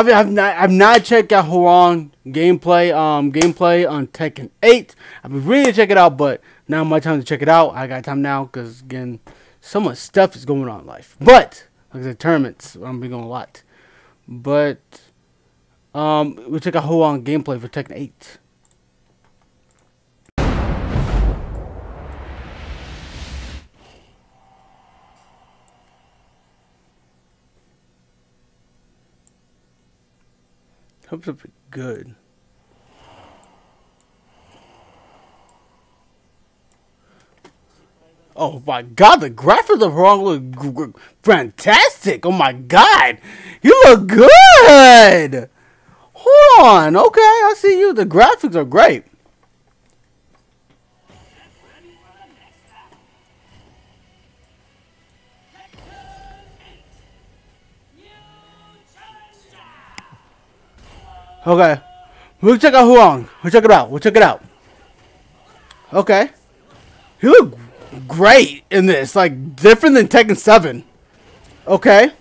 I've, not I've not checked out Hwoarang gameplay um gameplay on Tekken 8. I've been really check it out, but now my time to check it out. I got time now because again, so much stuff is going on in life. But like I said, tournaments I'm be going a lot. But um, we check out Hwoarang gameplay for Tekken 8. Hope it'll good. Oh my god, the graphics of Hwoarang look fantastic. Oh my god, you look good. Hold on, okay, I see you. The graphics are great. Okay. We'll check out Hwoarang. We'll check it out. We'll check it out. Okay. He look great in this. Like, different than Tekken 7. Okay.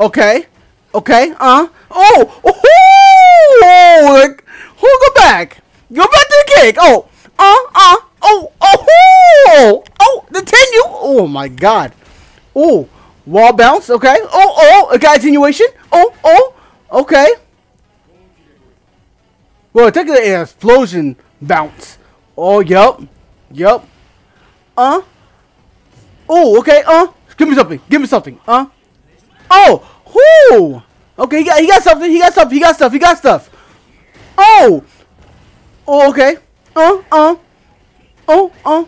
Okay. Okay. Uh. Oh! Oh! Like, oh, go back. Go back to the kick. Oh. Uh. Uh. Oh. Oh. Oh. The 10 you. Oh, my God. Oh. Wall bounce. Okay. Oh. Oh. A continuation. Oh. Oh. Okay. Well, technically an explosion bounce. Oh, yup. Yup. Uh. Oh, okay. Uh. Give me something. Give me something. Uh. Oh. Whoo. Okay, he got, he got something. He got stuff. He got stuff. He got stuff. Oh. Oh, okay. Uh. Uh. Oh. Uh.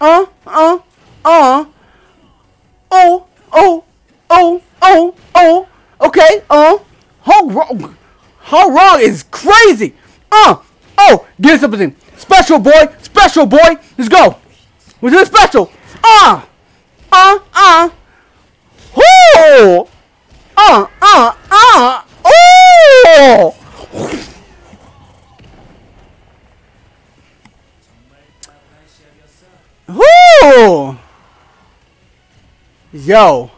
Uh. Uh. Uh. Oh. Oh. Oh. Oh. Oh. Okay. Uh. Oh. Hwoarang is crazy. Uh, oh, get something. Special boy, special boy. Let's go. We're doing special. Uh, uh, uh. Whoo. Uh, uh, uh. Oh. Whoo. Yo.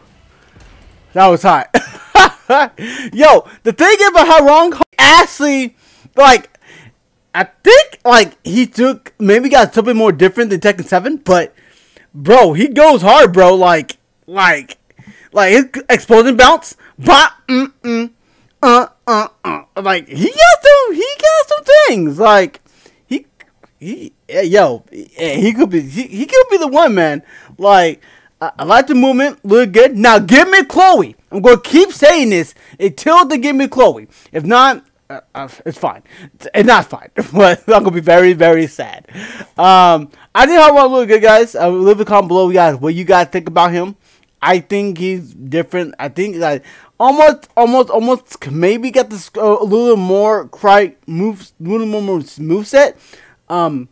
That was hot. Yo, the thing about Hwoarang Ashley, like, I think like he took maybe got something more different than Tekken Seven, but bro, he goes hard, bro. Like, like, like his explosion bounce, but mm mm, uh uh uh. Like he got some, he got some things. Like he he, yo, he could be he, he could be the one man. Like I, I like the movement, look good. Now give me Chloe. I'm to keep saying this until they give me Chloe. If not, uh, uh, it's fine. It's not fine, but I'm gonna be very, very sad. Um, I think Hwoarang look good, guys. Uh, leave a comment below, guys, what you guys think about him. I think he's different. I think like almost, almost, almost maybe get this uh, a little more cry moves, a little more move set. Um,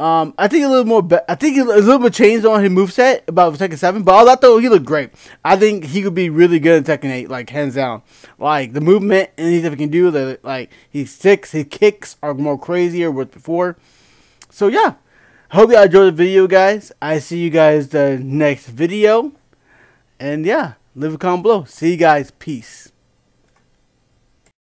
um, I think a little more. Be- I think a little bit changed on his moveset about Tekken Seven, but all that though he looked great. I think he could be really good in Tekken Eight, like hands down. Like the movement and anything he can do, the like he sticks, his kicks are more crazier with before. So yeah, hope you enjoyed the video, guys. I see you guys the next video, and yeah, leave a comment below. See you guys. Peace.